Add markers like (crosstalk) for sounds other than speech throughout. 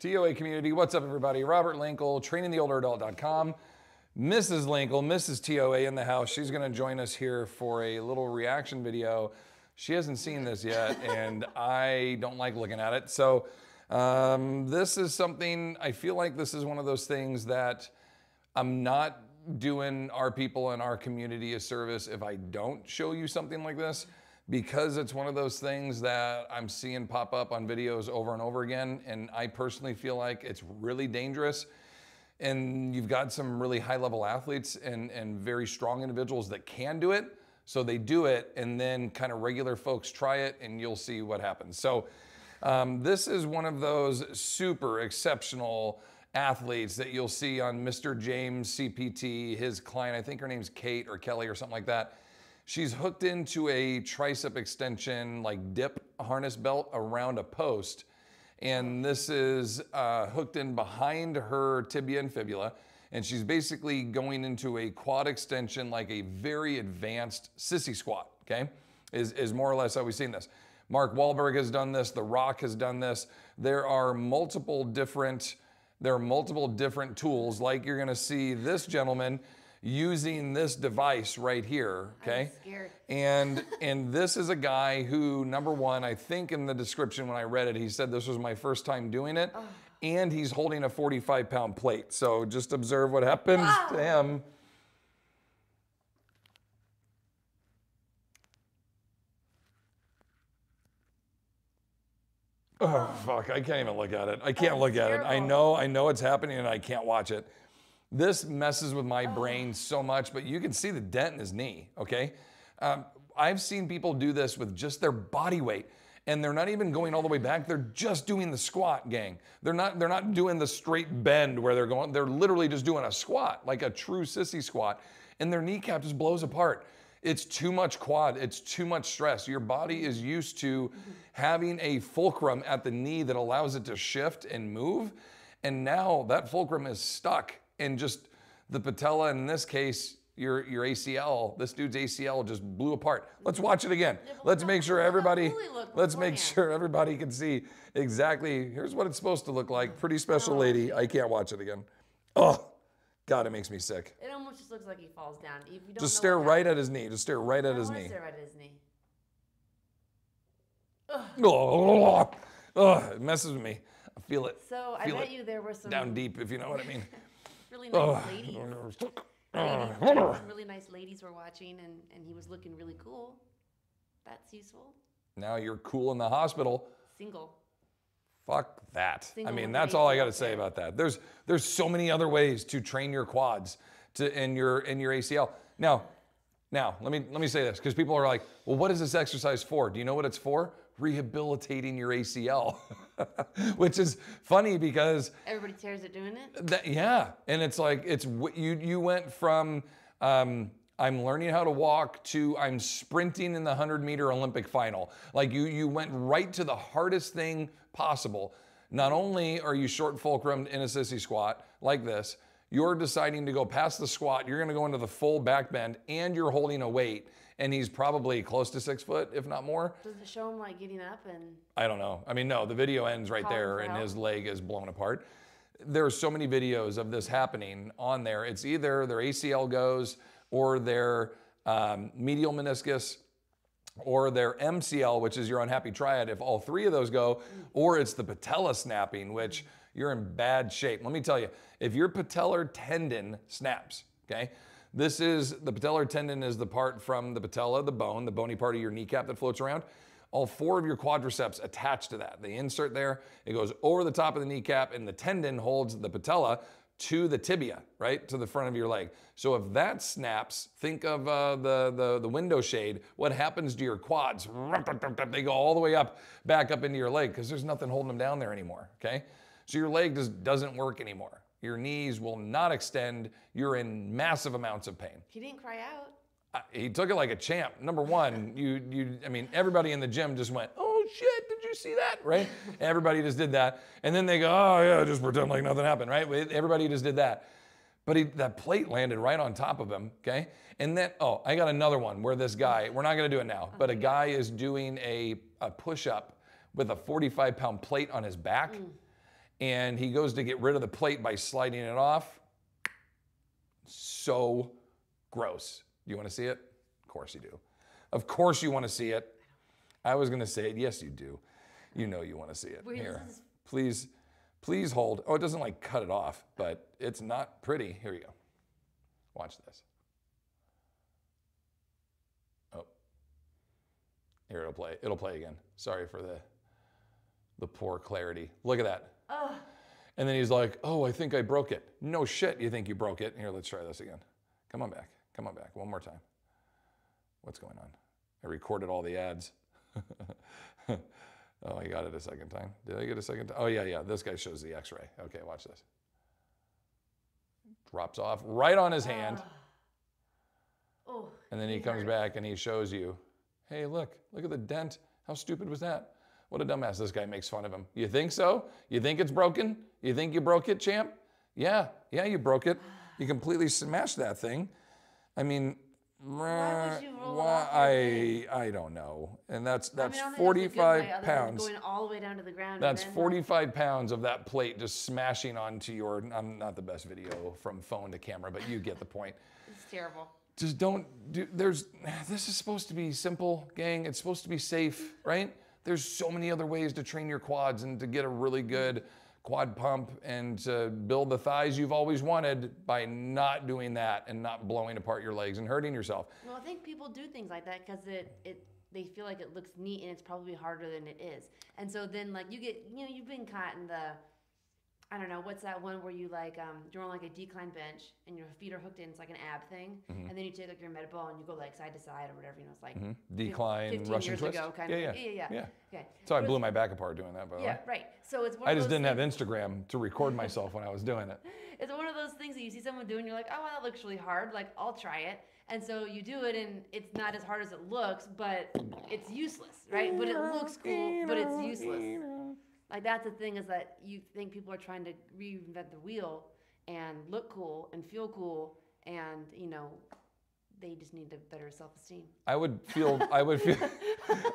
TOA community, what's up, everybody? Robert Linkul, trainingtheolderadult.com. Mrs. Linkul, Mrs. TOA in the house. She's going to join us here for a little reaction video. She hasn't seen this yet, (laughs) and I don't like looking at it. So, um, this is something, I feel like this is one of those things that I'm not doing our people and our community a service if I don't show you something like this because it's one of those things that I'm seeing pop up on videos over and over again. And I personally feel like it's really dangerous. And you've got some really high level athletes and, and very strong individuals that can do it. So they do it, and then kind of regular folks try it, and you'll see what happens. So um, this is one of those super exceptional athletes that you'll see on Mr. James CPT, his client, I think her name's Kate or Kelly or something like that She's hooked into a tricep extension, like dip harness belt around a post. And this is uh, hooked in behind her tibia and fibula. And she's basically going into a quad extension, like a very advanced sissy squat, okay? Is, is more or less how we've seen this. Mark Wahlberg has done this, The Rock has done this. There are multiple different, there are multiple different tools, like you're gonna see this gentleman using this device right here, okay? And (laughs) and this is a guy who number 1, I think in the description when I read it, he said this was my first time doing it. Oh. And he's holding a 45 pound plate. So just observe what happens wow. to him. Oh fuck! I can't even look at it. I can't look at it. I know, I know it's happening, and I can't watch it. This messes with my brain so much, but you can see the dent in his knee, okay? Um, I've seen people do this with just their body weight and they're not even going all the way back. They're just doing the squat, gang. They're not they're not doing the straight bend where they're going. They're literally just doing a squat, like a true sissy squat, and their kneecap just blows apart. It's too much quad. It's too much stress. Your body is used to having a fulcrum at the knee that allows it to shift and move, and now that fulcrum is stuck and just the patella, in this case, your your ACL, this dude's ACL just blew apart. Let's watch it again. Let's make sure everybody (laughs) let's make sure everybody can see exactly here's what it's supposed to look like. Pretty special oh, lady. I can't watch it again. Oh God, it makes me sick. It almost just looks like he falls down. just stare right at his knee. Just stare right at his knee. Stare right at his knee. Oh, oh, it messes with me. I feel it. So feel I bet you there were some down deep, if you know what I mean. (laughs) really nice oh, ladies. ladies oh, really nice ladies were watching, and, and he was looking really cool. That's useful. Now you're cool in the hospital. Single. Fuck that. Single I mean, that's all I got to say about that. There's there's so many other ways to train your quads to in your in your ACL. Now, now let me let me say this because people are like, well, what is this exercise for? Do you know what it's for? Rehabilitating your ACL, (laughs) which is funny because everybody tears it doing it. That, yeah, and it's like it's you you went from um, I'm learning how to walk to I'm sprinting in the 100 meter Olympic final. Like you you went right to the hardest thing possible. Not only are you short fulcrum in a sissy squat like this, you're deciding to go past the squat, you're gonna go into the full back bend, and you're holding a weight and he's probably close to six foot, if not more. Does it show him like getting up and? I don't know. I mean, no, the video ends right there, and his leg is blown apart. There are so many videos of this happening on there. It's either their ACL goes, or their um, medial meniscus, or their MCL, which is your unhappy triad. If all three of those go, or it's the patella snapping, which you're in bad shape. Let me tell you, if your patellar tendon snaps, okay, this is the patellar tendon is the part from the patella, the bone, the bony part of your kneecap that floats around. All four of your quadriceps attached to that. They insert there, it goes over the top of the kneecap, and the tendon holds the patella to the tibia, right, to the front of your leg. So if that snaps, think of uh, the, the, the window shade. What happens to your quads? They go all the way up, back up into your leg because there's nothing holding them down there anymore, okay? So your leg just doesn't work anymore. Your knees will not extend. You're in massive amounts of pain. He didn't cry out. Uh, he took it like a champ. Number one, (laughs) you, you, I mean, everybody in the gym just went, oh shit, did you see that? Right? (laughs) everybody just did that. And then they go, oh yeah, just pretend like nothing happened, right? Everybody just did that. But he, that plate landed right on top of him, okay? And then, oh, I got another one where this guy, we're not gonna do it now, but a guy is doing a, a push up with a 45 pound plate on his back. Mm and he goes to get rid of the plate by sliding it off. So gross. Do you want to see it? Of course you do. Of course you want to see it. I was going to say it. Yes, you do. You know you want to see it. Wait, Here, this please, please hold. Oh, it doesn't like cut it off, but it's not pretty. Here you go. Watch this. Oh, here it'll play. It'll play again. Sorry for the the poor clarity. Look at that. Ugh. And then he's like, "Oh, I think I broke it." No shit, you think you broke it? Here, let's try this again. Come on back. Come on back. One more time. What's going on? I recorded all the ads. (laughs) oh, I got it a second time. Did I get a second time? Oh, yeah, yeah. This guy shows the x-ray. Okay, watch this. Drops off right on his hand. Oh. And then he comes back and he shows you, hey, look, look at the dent. How stupid was that? What a dumbass. This guy makes fun of him. You think so? You think it's broken? You think you broke it, champ? Yeah, yeah, you broke it. You completely smashed that thing. I mean, Why would you roll why- I. I don't know. And that's that's I don't think that's way, 45 pounds. Going all the way down to the ground. That's then, uh, 45 pounds of that plate just smashing onto your. I'm not the best video from phone to camera, but you get the point (laughs) It's terrible. just don't do there's this is supposed to be simple gang it's supposed to be safe right there's so many other ways to train your quads and to get a really good quad pump and to build the thighs you've always wanted by not doing that and not blowing apart your legs and hurting yourself Well, I think people do things like that because it, it they feel like it looks neat and it's probably harder than it is. And so then like you get you know you've been caught in the I don't know what's that one where you like um you're on like a decline bench and your feet are hooked in it's like an ab thing Mm-hmm. and then you take like your med ball and you go like side to side or whatever you know it's like Mm-hmm. decline 15 russian years twist ago kind yeah, of yeah yeah yeah yeah okay so i blew my back apart doing that by the yeah way right so it's one i just didn't have instagram to record (laughs) myself when i was doing it it's one of those things that you see someone doing, you're like, oh, well, that looks really hard. Like, I'll try it. And so you do it, and it's not as hard as it looks, but it's useless, right? But it looks cool, but it's useless. Like, that's the thing is that you think people are trying to reinvent the wheel and look cool and feel cool, and, you know, they just need a better self esteem. i would (laughs) feel i would feel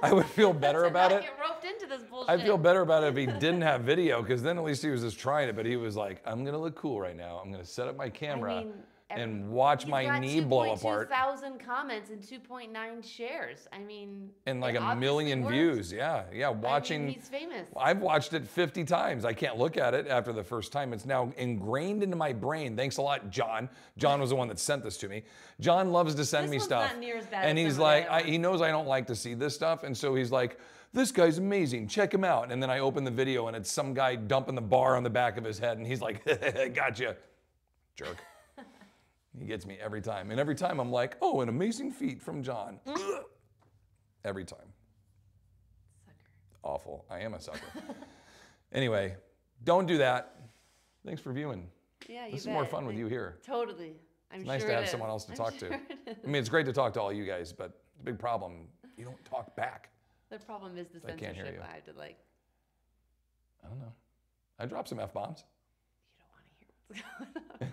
i would feel better about it Get roped into this bullshit. I feel better about it if he didn't have video, because then at least he was just trying it. But he was like, "I'm gonna look cool right now. I'm gonna set up my camera mean, every- and watch my knee blow 2.2 apart thousand comments and 2.9 shares. I mean, and like a million works. views." Yeah, yeah. I mean, Watching. he's famous. I've watched it 50 times. I can't look at it after the first time. It's now ingrained into my brain. Thanks a lot, John. John was the one that sent this to me. John loves to send This me stuff. not near as bad and he's some of the like, I, he knows I don't like to see this stuff. And so he's like, this guy's amazing. Check him out. And then I open the video and it's some guy dumping the bar on the back of his head. And he's like, (laughs) gotcha, jerk. He gets me every time. And every time I'm like, oh, an amazing feat from John. Mm. (clears throat) every time awful. I am a sucker. anyway, don't do that. Thanks for viewing. Yeah, you This is more bet. fun with you here. Totally. I'm it's Nice sure to have someone else to I'm talk sure to. I mean, it's great to talk to all you guys, but the big problem, you don't talk back. The problem is the I can't hear censorship. you. I have to like. I don't know. I dropped some F bombs. You don't want to hear what's (laughs) going on.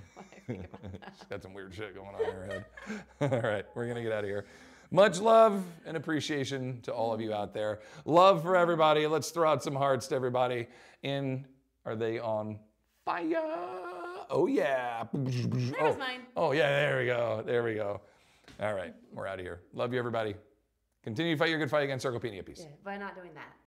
(laughs) She's got some weird shit going on in her head. (laughs) all right, we're going to get out of here. Much love and appreciation to all of you out there. Love for everybody. Let's throw out some hearts to everybody. In are they on fire? Oh yeah. was oh. mine. Oh yeah, there we go. There we go. All right, we're out of here. Love you everybody. Continue to fight your good fight against sarcopenia. Peace. Yeah, by not doing that.